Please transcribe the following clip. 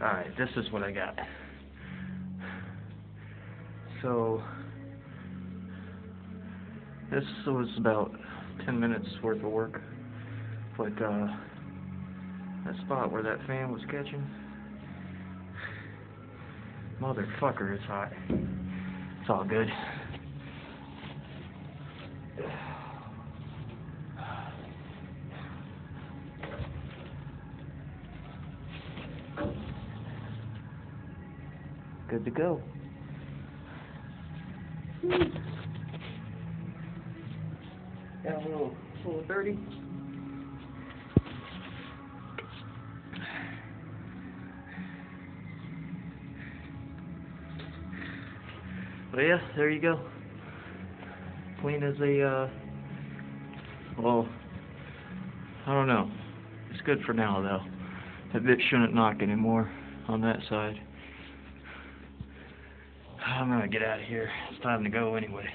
Alright, this is what I got. So, this was about 10 minutes worth of work, but, uh, that spot where that fan was catching, motherfucker, it's hot. It's all good. Good to go. Got a little, little dirty. But yeah, there you go. Clean as a, uh, well, I don't know. It's good for now, though. That bit shouldn't knock anymore on that side. I'm gonna get out of here. It's time to go anyway.